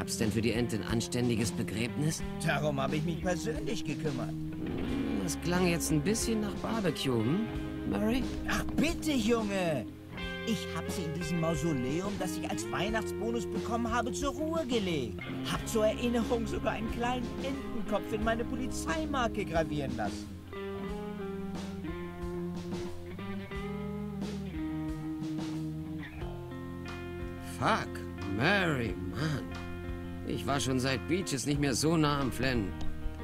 Gab's denn für die Ente ein anständiges Begräbnis? Darum habe ich mich persönlich gekümmert. Das klang jetzt ein bisschen nach Barbecue, hm? Murray? Ach bitte, Junge! Ich habe sie in diesem Mausoleum, das ich als Weihnachtsbonus bekommen habe, zur Ruhe gelegt. Hab zur Erinnerung sogar einen kleinen Entenkopf in meine Polizeimarke gravieren lassen. Fuck, Mary, Mann. Ich war schon seit Beaches nicht mehr so nah am Flennen.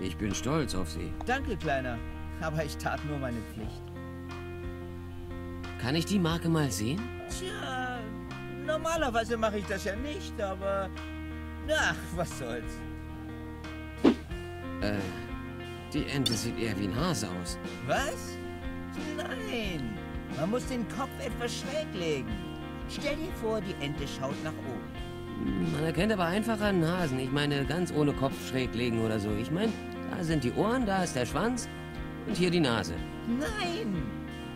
Ich bin stolz auf Sie. Danke, Kleiner. Aber ich tat nur meine Pflicht. Kann ich die Marke mal sehen? Tja, normalerweise mache ich das ja nicht, aber... Ach, was soll's. Äh, die Ente sieht eher wie ein Hase aus. Was? Nein, man muss den Kopf etwas schräg legen. Stell dir vor, die Ente schaut nach oben. Man erkennt aber einfach einen Hasen. Ich meine, ganz ohne Kopf schräg legen oder so. Ich meine, da sind die Ohren, da ist der Schwanz und hier die Nase. Nein!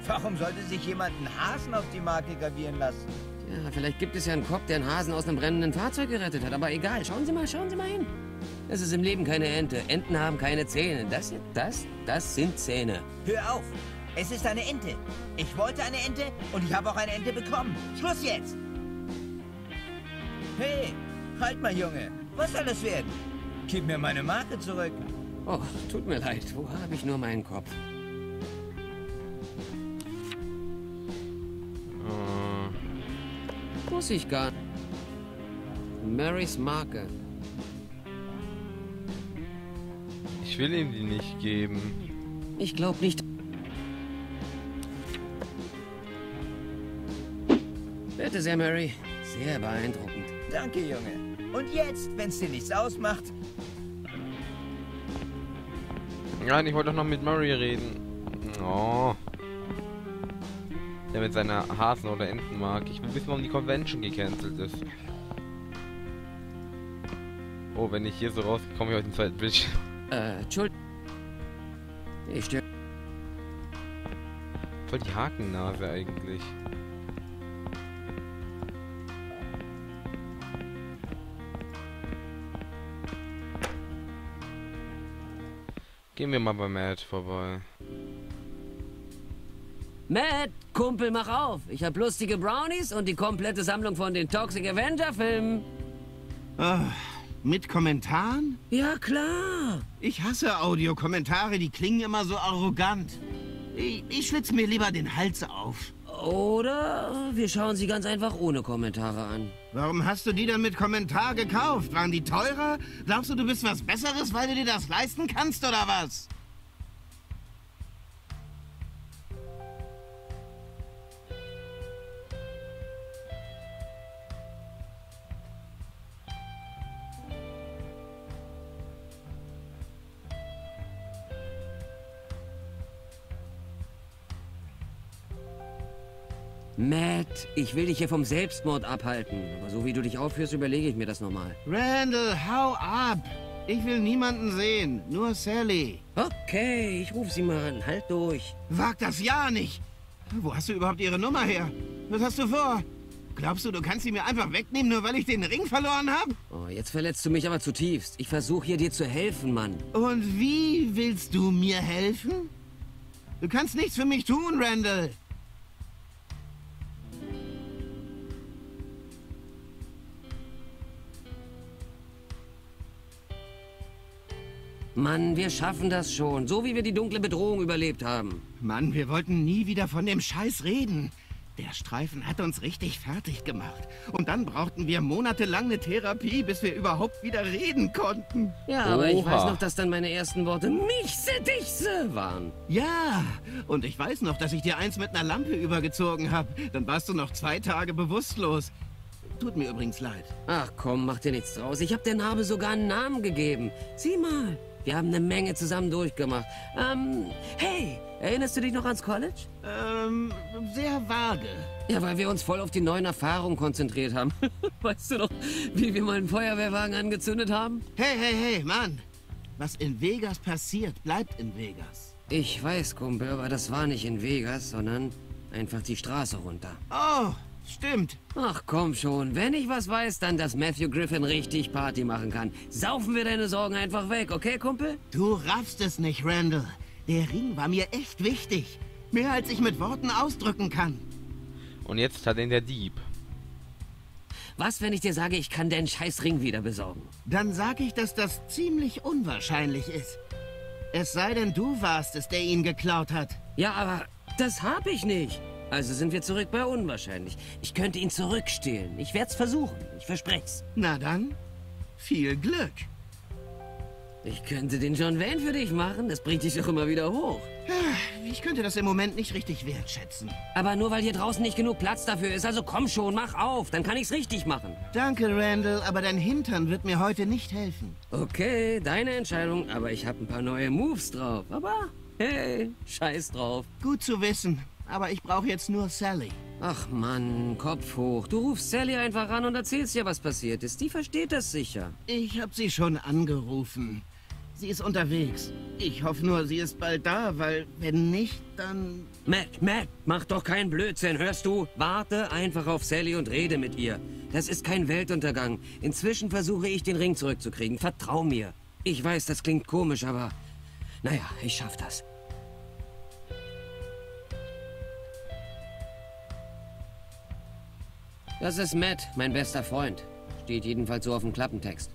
Warum sollte sich jemand einen Hasen auf die Marke gravieren lassen? Ja, vielleicht gibt es ja einen Kopf, der einen Hasen aus einem brennenden Fahrzeug gerettet hat. Aber egal, schauen Sie mal, schauen Sie mal hin. Das ist im Leben keine Ente. Enten haben keine Zähne. Das hier, das, das sind Zähne. Hör auf! Es ist eine Ente. Ich wollte eine Ente und ich habe auch eine Ente bekommen. Schluss jetzt! Hey, halt mal, Junge. Was soll das werden? Gib mir meine Marke zurück. Oh, tut mir leid. Wo habe ich nur meinen Kopf? Äh, Muss ich gar nicht. Marys Marke. ich will ihm die nicht geben. Ich glaube nicht. Bitte sehr, Mary. Sehr beeindruckend. Danke, Junge. Und jetzt, wenn's dir nichts ausmacht, Nein, ich wollte doch noch mit Murray reden. Oh. Der mit seiner Hasen- oder Entenmark. Ich will wissen, warum die Convention gecancelt ist. Oh, wenn ich hier so rauskomme, komme ich auf den zweiten Bildschirm. Äh, Entschuldigung. Ich störe. Voll die Hakennase eigentlich. Gehen wir mal bei Matt vorbei. Matt, Kumpel, mach auf. Ich habe lustige Brownies und die komplette Sammlung von den Toxic Avenger Filmen. Ah, mit Kommentaren? Ja, klar. Ich hasse Audiokommentare, die klingen immer so arrogant. Ich, ich schlitz mir lieber den Hals auf. Oder wir schauen sie ganz einfach ohne Kommentare an. Warum hast du die dann mit Kommentar gekauft? Waren die teurer? Glaubst du, du bist was Besseres, weil du dir das leisten kannst, oder was? Matt, ich will dich hier vom Selbstmord abhalten. Aber so wie du dich aufführst, überlege ich mir das nochmal. Randall, hau ab! Ich will niemanden sehen, nur Sally. Okay, ich rufe sie mal an. Halt durch. Wag das ja nicht! Wo hast du überhaupt ihre Nummer her? Was hast du vor? Glaubst du, du kannst sie mir einfach wegnehmen, nur weil ich den Ring verloren habe? Oh, jetzt verletzt du mich aber zutiefst. Ich versuche hier dir zu helfen, Mann. Und wie willst du mir helfen? Du kannst nichts für mich tun, Randall. Mann, wir schaffen das schon. So wie wir die dunkle Bedrohung überlebt haben. Mann, wir wollten nie wieder von dem Scheiß reden. Der Streifen hat uns richtig fertig gemacht. Und dann brauchten wir monatelang eine Therapie, bis wir überhaupt wieder reden konnten. Ja, aber ich Oha. weiß noch, dass dann meine ersten Worte Michse Dichse waren. Ja, und ich weiß noch, dass ich dir eins mit einer Lampe übergezogen habe. Dann warst du noch zwei Tage bewusstlos. Tut mir übrigens leid. Ach komm, mach dir nichts draus. Ich habe der Narbe sogar einen Namen gegeben. Sieh mal, wir haben eine Menge zusammen durchgemacht. Ähm, hey, erinnerst du dich noch ans College? Ähm, sehr vage. Ja, weil wir uns voll auf die neuen Erfahrungen konzentriert haben. weißt du noch, wie wir mal einen Feuerwehrwagen angezündet haben? Hey, hey, hey, Mann. Was in Vegas passiert, bleibt in Vegas. Ich weiß, Kumpel, aber das war nicht in Vegas, sondern einfach die Straße runter. Oh, Stimmt. Ach komm schon, wenn ich was weiß, dann, dass Matthew Griffin richtig Party machen kann. Saufen wir deine Sorgen einfach weg, okay, Kumpel? Du raffst es nicht, Randall. Der Ring war mir echt wichtig. Mehr als ich mit Worten ausdrücken kann. Und jetzt hat ihn der Dieb. Was, wenn ich dir sage, ich kann den scheiß Ring wieder besorgen? Dann sag ich, dass das ziemlich unwahrscheinlich ist. Es sei denn, du warst es, der ihn geklaut hat. Ja, aber das hab ich nicht. Also sind wir zurück bei unwahrscheinlich. Ich könnte ihn zurückstehlen. Ich werd's versuchen. Ich versprech's. Na dann, viel Glück. Ich könnte den John Wayne für dich machen. Das bringt dich doch immer wieder hoch. Ich könnte das im Moment nicht richtig wertschätzen. Aber nur weil hier draußen nicht genug Platz dafür ist. Also komm schon, mach auf. Dann kann ich's richtig machen. Danke, Randall, aber dein Hintern wird mir heute nicht helfen. Okay, deine Entscheidung. Aber ich habe ein paar neue Moves drauf. Aber hey, scheiß drauf. Gut zu wissen, aber ich brauche jetzt nur Sally. Ach Mann, Kopf hoch. Du rufst Sally einfach an und erzählst ihr, was passiert ist. Die versteht das sicher. Ich habe sie schon angerufen. Sie ist unterwegs. Ich hoffe nur, sie ist bald da, weil wenn nicht, dann... Matt, Matt, mach doch keinen Blödsinn, hörst du? Warte einfach auf Sally und rede mit ihr. Das ist kein Weltuntergang. Inzwischen versuche ich, den Ring zurückzukriegen. Vertrau mir. Ich weiß, das klingt komisch, aber... Naja, ich schaff das. Das ist Matt, mein bester Freund. Steht jedenfalls so auf dem Klappentext.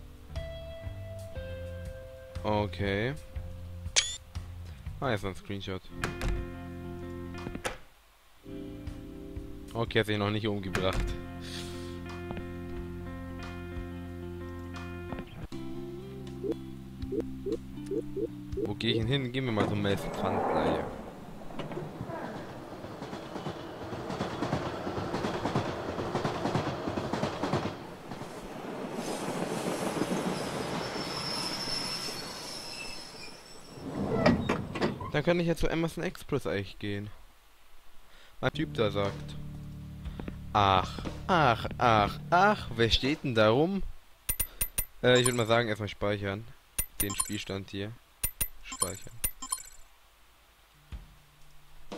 Okay. Ah, jetzt ein Screenshot. Okay, hat sich noch nicht umgebracht. Wo gehe ich denn hin? Gehen wir mal zum Melzen. Dann kann ich ja zu Amazon Express eigentlich gehen. Ein Typ da sagt. Ach, ach, ach, ach, wer steht denn da rum? Äh, ich würde mal sagen, erstmal speichern. Den Spielstand hier. Speichern.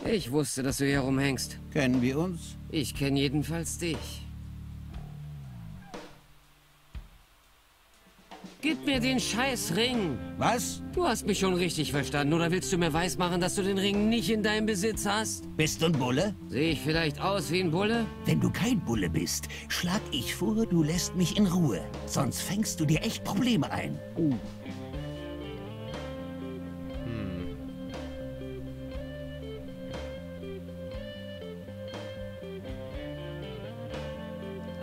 Ich wusste, dass du hier rumhängst. Kennen wir uns? Ich kenne jedenfalls dich. Gib mir den scheiß Ring. Was? Du hast mich schon richtig verstanden. Oder willst du mir weismachen, dass du den Ring nicht in deinem Besitz hast? Bist du ein Bulle? Sehe ich vielleicht aus wie ein Bulle? Wenn du kein Bulle bist, schlag ich vor, du lässt mich in Ruhe. Sonst fängst du dir echt Probleme ein.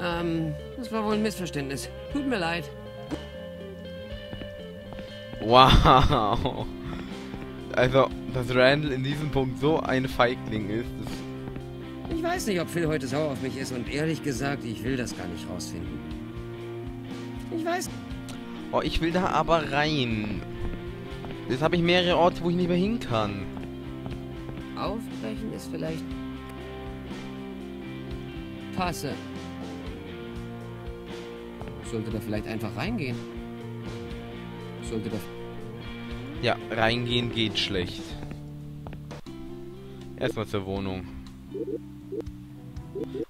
Ähm, das war wohl ein Missverständnis. Tut mir leid. Wow. Also, dass Randall in diesem Punkt so ein Feigling ist, das Ich weiß nicht, ob Phil heute sauer auf mich ist und ehrlich gesagt, ich will das gar nicht rausfinden. Ich weiß. Oh, ich will da aber rein. Jetzt habe ich mehrere Orte, wo ich nicht mehr hin kann. Aufbrechen ist vielleicht. Passe. Sollte da vielleicht einfach reingehen. Sollte da. Ja, reingehen geht schlecht. Erstmal zur Wohnung.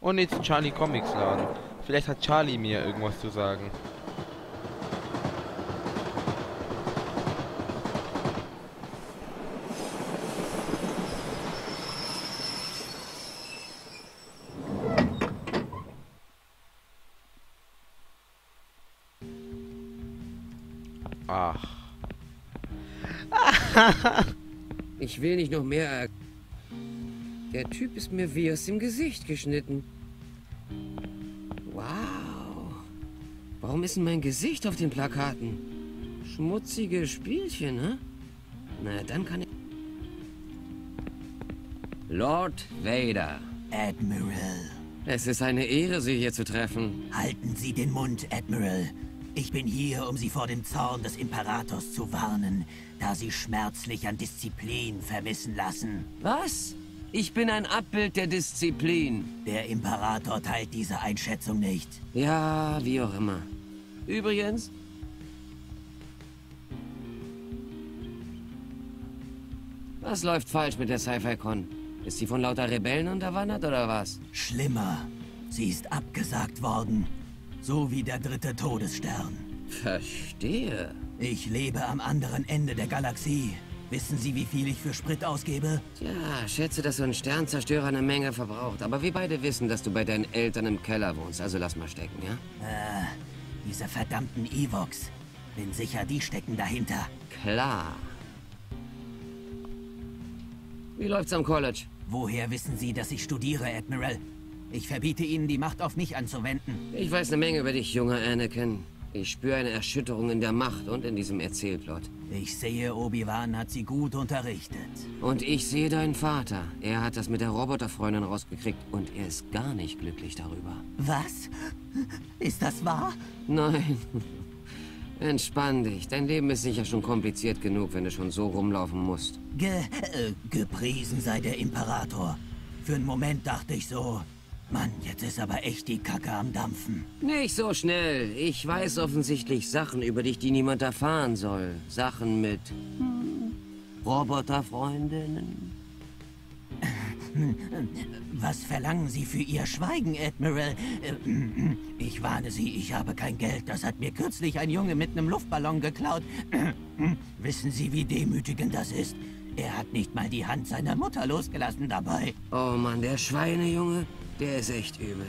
Und jetzt Charlie Comics Laden. Vielleicht hat Charlie mir irgendwas zu sagen. Ich will nicht noch mehr. er- Der Typ ist mir wie aus dem Gesicht geschnitten. Wow. Warum ist denn mein Gesicht auf den Plakaten? Schmutzige Spielchen, ne? Na, dann kann ich. Lord Vader. Admiral. Es ist eine Ehre, Sie hier zu treffen. Halten Sie den Mund, Admiral. Ich bin hier, um Sie vor dem Zorn des Imperators zu warnen, da Sie schmerzlich an Disziplin vermissen lassen. Was? Ich bin ein Abbild der Disziplin. Der Imperator teilt diese Einschätzung nicht. Ja, wie auch immer. Übrigens. Was läuft falsch mit der Sci-Fi-Con? Ist sie von lauter Rebellen unterwandert oder was? Schlimmer. Sie ist abgesagt worden. So wie der dritte Todesstern. Verstehe. Ich lebe am anderen Ende der Galaxie. Wissen Sie, wie viel ich für Sprit ausgebe? Tja, schätze, dass so ein Sternzerstörer eine Menge verbraucht. Aber wir beide wissen, dass du bei deinen Eltern im Keller wohnst. Also lass mal stecken, ja? Äh, diese verdammten Evox. Bin sicher, die stecken dahinter. Klar. Wie läuft's am College? Woher wissen Sie, dass ich studiere, Admiral? Ich verbiete Ihnen, die Macht auf mich anzuwenden. Ich weiß eine Menge über dich, junger Anakin. Ich spüre eine Erschütterung in der Macht und in diesem Erzählplot. Ich sehe, Obi-Wan hat Sie gut unterrichtet. Und ich sehe deinen Vater. Er hat das mit der Roboterfreundin rausgekriegt und er ist gar nicht glücklich darüber. Was? Ist das wahr? Nein. Entspann dich. Dein Leben ist sicher schon kompliziert genug, wenn du schon so rumlaufen musst. Ge äh, gepriesen sei der Imperator. Für einen Moment dachte ich so, Mann, jetzt ist aber echt die Kacke am Dampfen. Nicht so schnell. Ich weiß offensichtlich Sachen über dich, die niemand erfahren soll. Sachen mit hm, Roboterfreundinnen. Was verlangen Sie für Ihr Schweigen, Admiral? Ich warne Sie, ich habe kein Geld. Das hat mir kürzlich ein Junge mit einem Luftballon geklaut. Wissen Sie, wie demütigend das ist? Er hat nicht mal die Hand seiner Mutter losgelassen dabei. Oh Mann, der Schweinejunge, der ist echt übel.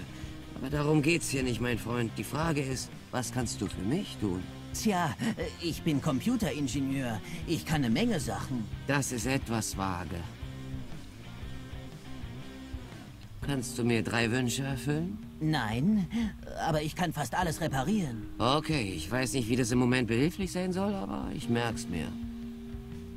Aber darum geht's hier nicht, mein Freund. Die Frage ist, was kannst du für mich tun? Tja, äh, ich bin Computeringenieur. Ich kann eine Menge Sachen. Das ist etwas vage. Kannst du mir drei Wünsche erfüllen? Nein, aber ich kann fast alles reparieren. Okay, ich weiß nicht, wie das im Moment behilflich sein soll, aber ich merk's mir.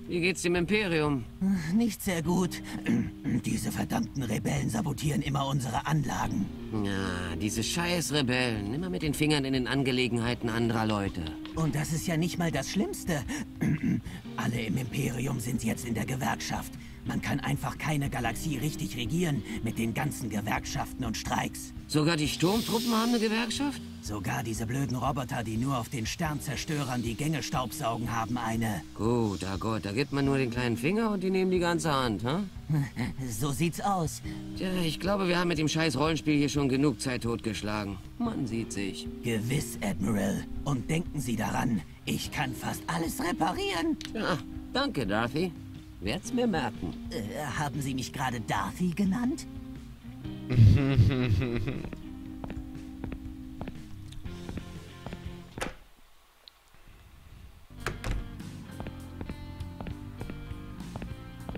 Wie geht's dem Imperium? Nicht sehr gut. Diese verdammten Rebellen sabotieren immer unsere Anlagen. Ja, diese scheiß Rebellen. Immer mit den Fingern in den Angelegenheiten anderer Leute. Und das ist ja nicht mal das Schlimmste. Alle im Imperium sind jetzt in der Gewerkschaft. Man kann einfach keine Galaxie richtig regieren mit den ganzen Gewerkschaften und Streiks. Sogar die Sturmtruppen haben eine Gewerkschaft? Sogar diese blöden Roboter, die nur auf den Sternzerstörern die Gänge staubsaugen, haben eine. Gut, oh Gott, da gibt man nur den kleinen Finger und die nehmen die ganze Hand, hm? So sieht's aus. Tja, ich glaube, wir haben mit dem scheiß Rollenspiel hier schon genug Zeit totgeschlagen. Man sieht sich. Gewiss, Admiral. Und denken Sie daran, ich kann fast alles reparieren. Ja, danke, Darthy. Werd's mir merken. Äh, haben Sie mich gerade Darthy genannt?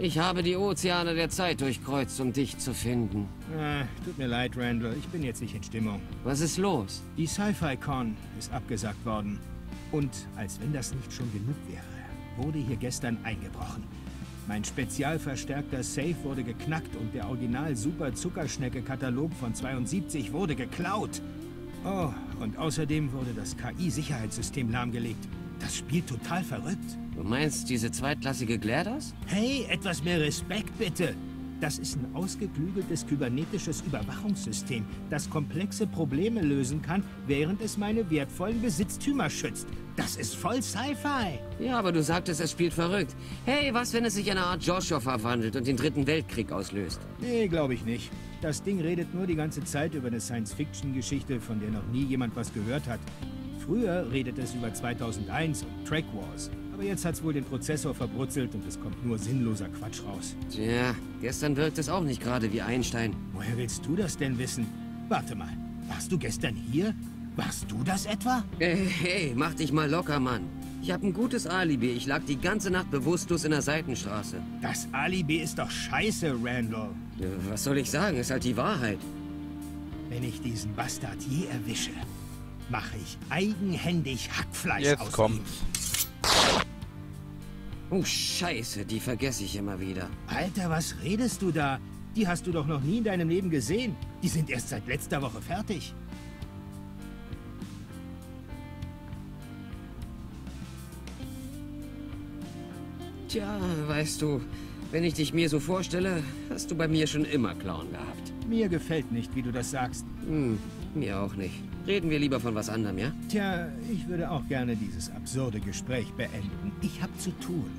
Ich habe die Ozeane der Zeit durchkreuzt, um dich zu finden. Ah, tut mir leid, Randall. Ich bin jetzt nicht in Stimmung. Was ist los? Die Sci-Fi-Con ist abgesagt worden. Und als wenn das nicht schon genug wäre, wurde hier gestern eingebrochen. Mein spezial verstärkter Safe wurde geknackt und der Original Super Zuckerschnecke Katalog von 72 wurde geklaut. Oh, und außerdem wurde das KI-Sicherheitssystem lahmgelegt. Das spielt total verrückt. Du meinst diese zweitklassige GLaDOS? Hey, etwas mehr Respekt bitte. Das ist ein ausgeklügeltes kybernetisches Überwachungssystem, das komplexe Probleme lösen kann, während es meine wertvollen Besitztümer schützt. Das ist voll Sci-Fi. Ja, aber du sagtest, es spielt verrückt. Hey, was, wenn es sich in eine Art Joshua verwandelt und den dritten Weltkrieg auslöst? Nee, glaube ich nicht. Das Ding redet nur die ganze Zeit über eine Science-Fiction-Geschichte, von der noch nie jemand was gehört hat. Früher redet es über 2001 und Track Wars. Aber jetzt hat's wohl den Prozessor verbrutzelt und es kommt nur sinnloser Quatsch raus. Tja, gestern wirkt es auch nicht gerade wie Einstein. Woher willst du das denn wissen? Warte mal, warst du gestern hier? Warst du das etwa? Hey, hey, mach dich mal locker, Mann. Ich habe ein gutes Alibi. Ich lag die ganze Nacht bewusstlos in der Seitenstraße. Das Alibi ist doch scheiße, Randall. Ja, Was soll ich sagen? Ist halt die Wahrheit. Wenn ich diesen Bastard je erwische, mache ich eigenhändig Hackfleisch Jetzt aus kommt's. Oh, scheiße, die vergesse ich immer wieder. Alter, was redest du da? Die hast du doch noch nie in deinem Leben gesehen. Die sind erst seit letzter Woche fertig. Tja, weißt du, wenn ich dich mir so vorstelle, hast du bei mir schon immer Clown gehabt. Mir gefällt nicht, wie du das sagst. Hm, mir auch nicht. Reden wir lieber von was anderem, ja? Tja, ich würde auch gerne dieses absurde Gespräch beenden. Ich hab zu tun.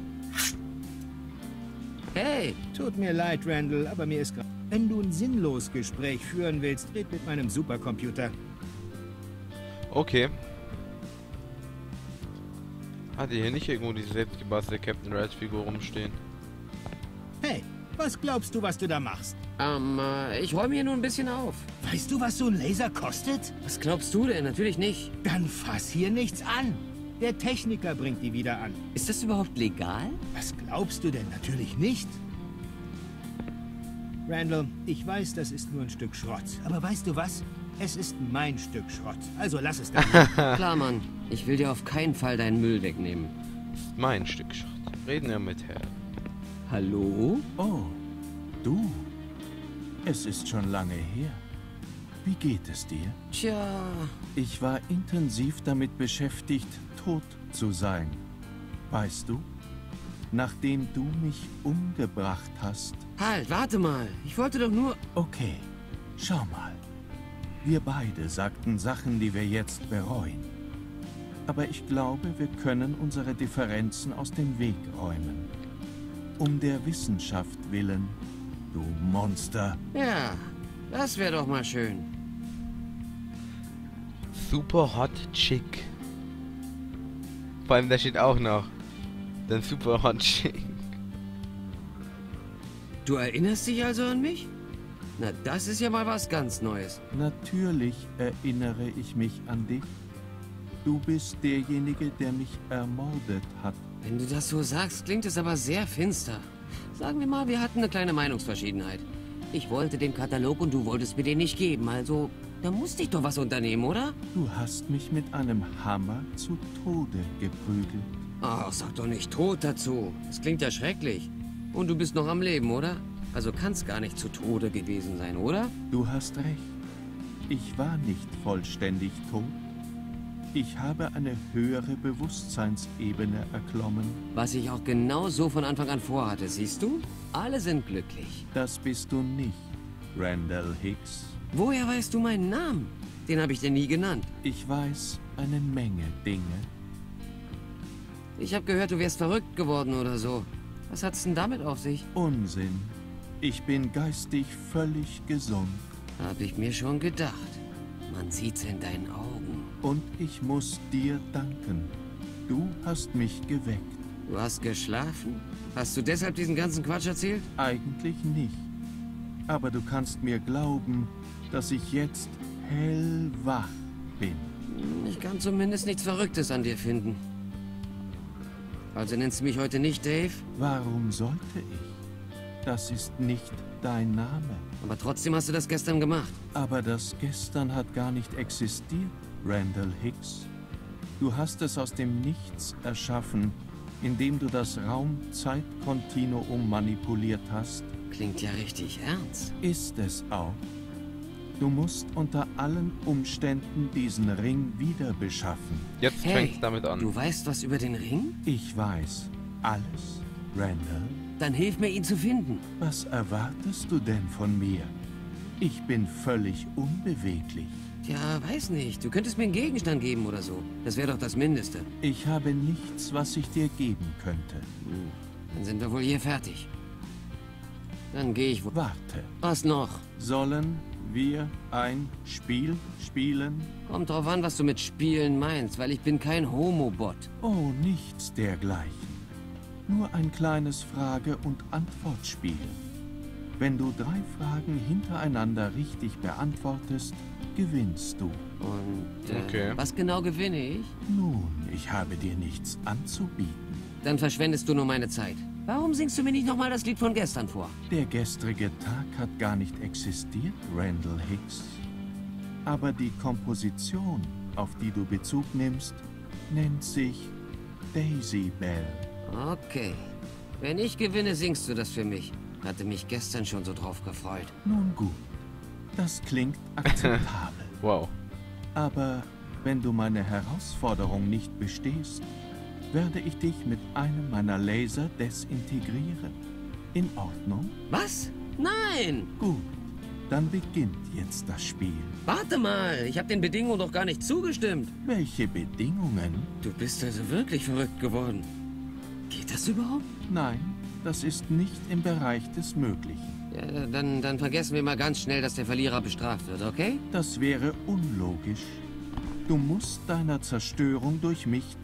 Hey, Tut mir leid, Randall, aber mir ist gerade... Wenn du ein sinnlos Gespräch führen willst, red mit meinem Supercomputer. Okay. Hat hier nicht irgendwo diese selbstgebastelte Captain Red Figur rumstehen? Hey, was glaubst du, was du da machst? Ähm, äh, ich räume hier nur ein bisschen auf. Weißt du, was so ein Laser kostet? Was glaubst du denn? Natürlich nicht. Dann fass hier nichts an. Der Techniker bringt die wieder an. Ist das überhaupt legal? Was glaubst du denn? Natürlich nicht. Randall, ich weiß, das ist nur ein Stück Schrott. Aber weißt du was? Es ist mein Stück Schrott. Also lass es dann. Klar, Mann. Ich will dir auf keinen Fall deinen Müll wegnehmen. Mein Stück Schrott. Reden wir mit Herrn. Hallo? Oh, du. Es ist schon lange her. Wie geht es dir? Tja, Ich war intensiv damit beschäftigt, tot zu sein. Weißt du? Nachdem du mich umgebracht hast. halt, warte mal. Ich wollte doch nur... Okay, schau mal. Wir beide sagten Sachen, die wir jetzt bereuen. Aber ich glaube, wir können unsere Differenzen aus dem Weg räumen. Um der Wissenschaft willen, du Monster. Ja, das wäre doch mal schön. Super Hot Chick. Vor allem, da steht auch noch. Dann Super Hot Chick. Du erinnerst dich also an mich? Na, das ist ja mal was ganz Neues. Natürlich erinnere ich mich an dich. Du bist derjenige, der mich ermordet hat. Wenn du das so sagst, klingt es aber sehr finster. Sagen wir mal, wir hatten eine kleine Meinungsverschiedenheit. Ich wollte den Katalog und du wolltest mir den nicht geben, also da musste ich doch was unternehmen, oder? Du hast mich mit einem Hammer zu Tode geprügelt. Ach, sag doch nicht tot dazu. Das klingt ja schrecklich. Und du bist noch am Leben, oder? Also kann's gar nicht zu Tode gewesen sein, oder? Du hast recht. Ich war nicht vollständig tot. Ich habe eine höhere Bewusstseinsebene erklommen. Was ich auch genau so von Anfang an vorhatte, siehst du? Alle sind glücklich. Das bist du nicht, Randall Hicks. Woher weißt du meinen Namen? Den habe ich dir nie genannt. Ich weiß eine Menge Dinge. Ich habe gehört, du wärst verrückt geworden oder so. Was hat's denn damit auf sich? Unsinn. Ich bin geistig völlig gesund. Hab ich mir schon gedacht. Man sieht's in deinen Augen. Und ich muss dir danken. Du hast mich geweckt. Du hast geschlafen? Hast du deshalb diesen ganzen Quatsch erzählt? Eigentlich nicht. Aber du kannst mir glauben, dass ich jetzt hellwach bin. Ich kann zumindest nichts Verrücktes an dir finden. Also nennst du mich heute nicht Dave? Warum sollte ich? Das ist nicht dein Name. Aber trotzdem hast du das gestern gemacht. Aber das gestern hat gar nicht existiert, Randall Hicks. Du hast es aus dem Nichts erschaffen, indem du das Raum-Zeit-Kontinuum manipuliert hast. Klingt ja richtig ernst. Ist es auch. Du musst unter allen Umständen diesen Ring wieder beschaffen. Jetzt Hey, fängt's damit an. du weißt was über den Ring? Ich weiß alles, Randall. Dann hilf mir, ihn zu finden. Was erwartest du denn von mir? Ich bin völlig unbeweglich. Tja, weiß nicht. Du könntest mir einen Gegenstand geben oder so. Das wäre doch das Mindeste. Ich habe nichts, was ich dir geben könnte. Dann sind wir wohl hier fertig. Dann gehe ich wohl. Warte. Was noch? Sollen wir ein Spiel spielen? Kommt drauf an, was du mit Spielen meinst, weil ich bin kein Homobot. Oh, nichts dergleichen. Nur ein kleines Frage- und Antwortspiel. Wenn du drei Fragen hintereinander richtig beantwortest, gewinnst du. Und äh, Okay. was genau gewinne ich? Nun, ich habe dir nichts anzubieten. Dann verschwendest du nur meine Zeit. Warum singst du mir nicht nochmal das Lied von gestern vor? Der gestrige Tag hat gar nicht existiert, Randall Hicks. Aber die Komposition, auf die du Bezug nimmst, nennt sich Daisy Bell. Okay. Wenn ich gewinne, singst du das für mich. Hatte mich gestern schon so drauf gefreut. Nun gut, das klingt akzeptabel. Wow. Aber wenn du meine Herausforderung nicht bestehst, werde ich dich mit einem meiner Laser desintegrieren. In Ordnung? Was? Nein! Gut, dann beginnt jetzt das Spiel. Warte mal, ich habe den Bedingungen doch gar nicht zugestimmt. Welche Bedingungen? Du bist also wirklich verrückt geworden. Geht das überhaupt? Nein, das ist nicht im Bereich des Möglichen. Ja, dann, dann vergessen wir mal ganz schnell, dass der Verlierer bestraft wird, okay? Das wäre unlogisch. Du musst deiner Zerstörung durch mich